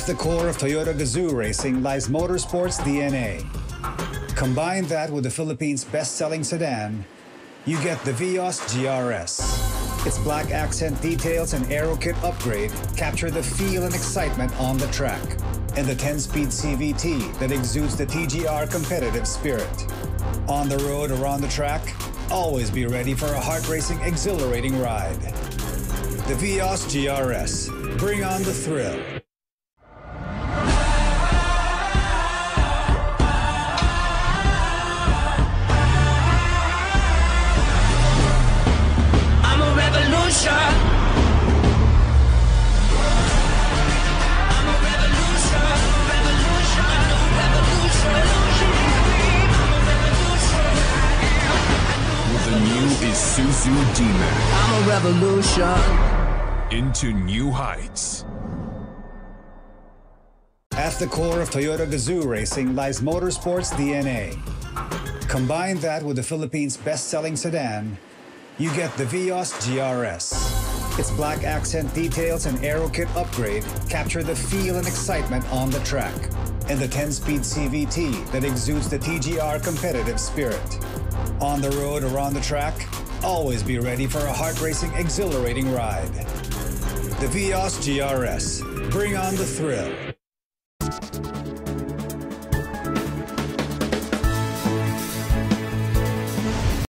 At the core of Toyota Gazoo racing lies motorsports DNA. Combine that with the Philippines' best-selling sedan, you get the Vios GRS. Its black accent details and aero kit upgrade capture the feel and excitement on the track. And the 10-speed CVT that exudes the TGR competitive spirit. On the road or on the track, always be ready for a heart-racing, exhilarating ride. The Vios GRS. Bring on the thrill. Isuzu D-Max I'm a revolution. into new heights. At the core of Toyota Gazoo racing lies motorsports DNA. Combine that with the Philippines' best-selling sedan, you get the Vios GRS. Its black accent details and aero kit upgrade capture the feel and excitement on the track. And the 10-speed CVT that exudes the TGR competitive spirit. On the road or on the track, Always be ready for a heart-racing, exhilarating ride. The Vios GRS. Bring on the thrill.